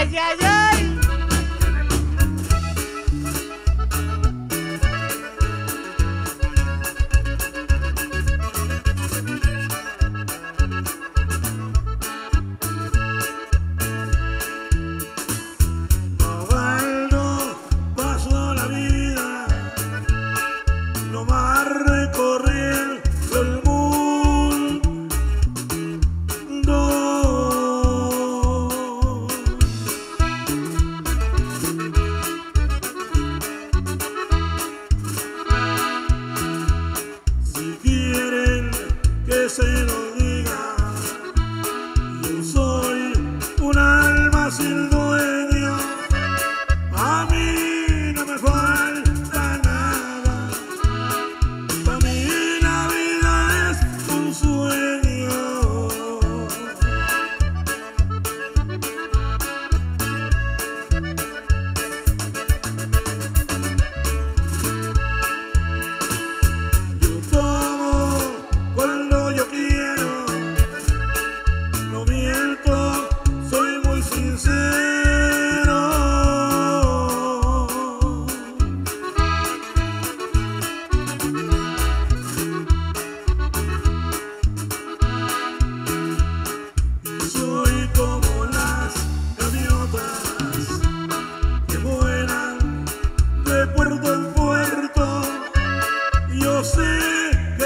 Yeah yeah. silhouette.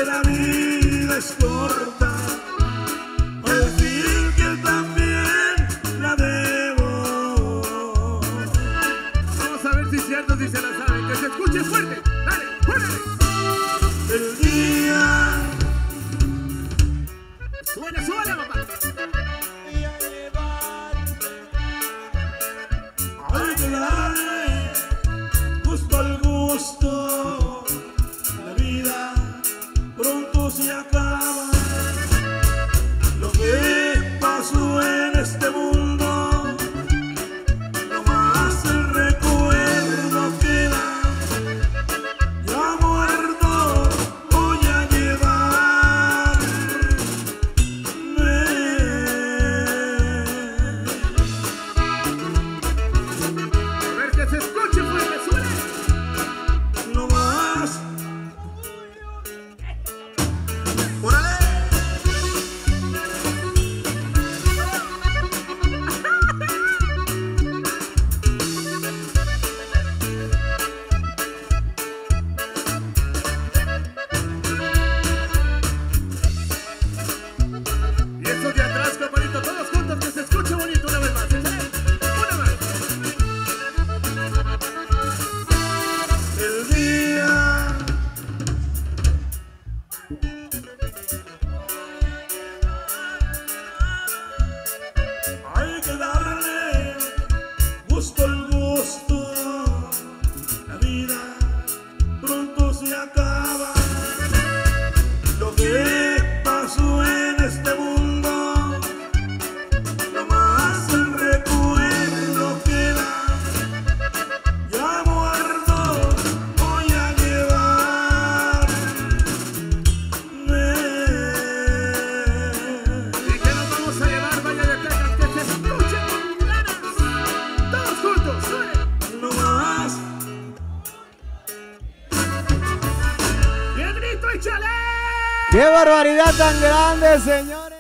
la vida es corta. se acaba. Lo que pasó en este mundo, no más el recuerdo queda, ya muerto voy a llevarme. A ver que se ¡Qué barbaridad tan grande, señores!